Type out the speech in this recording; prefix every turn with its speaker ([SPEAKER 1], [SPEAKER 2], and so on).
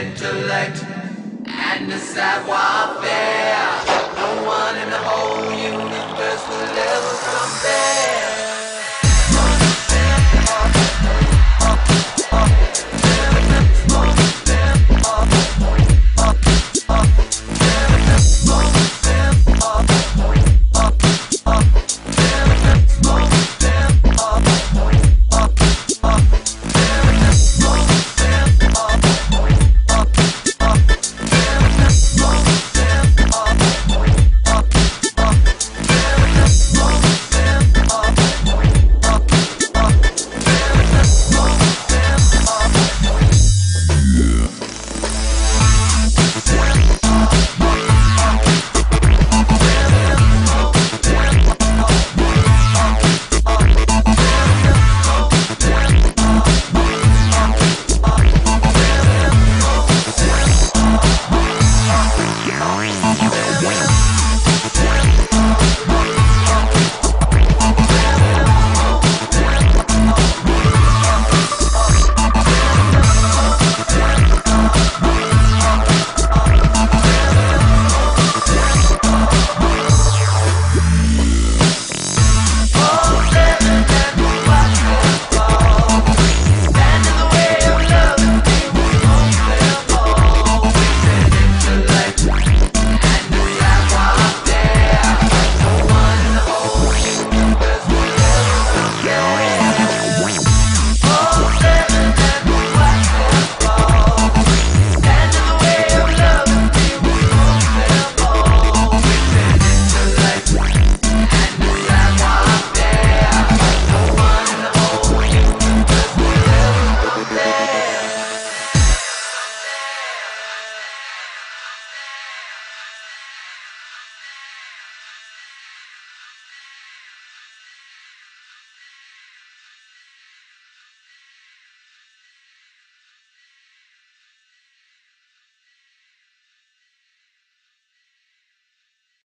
[SPEAKER 1] intellect and the savoir faire.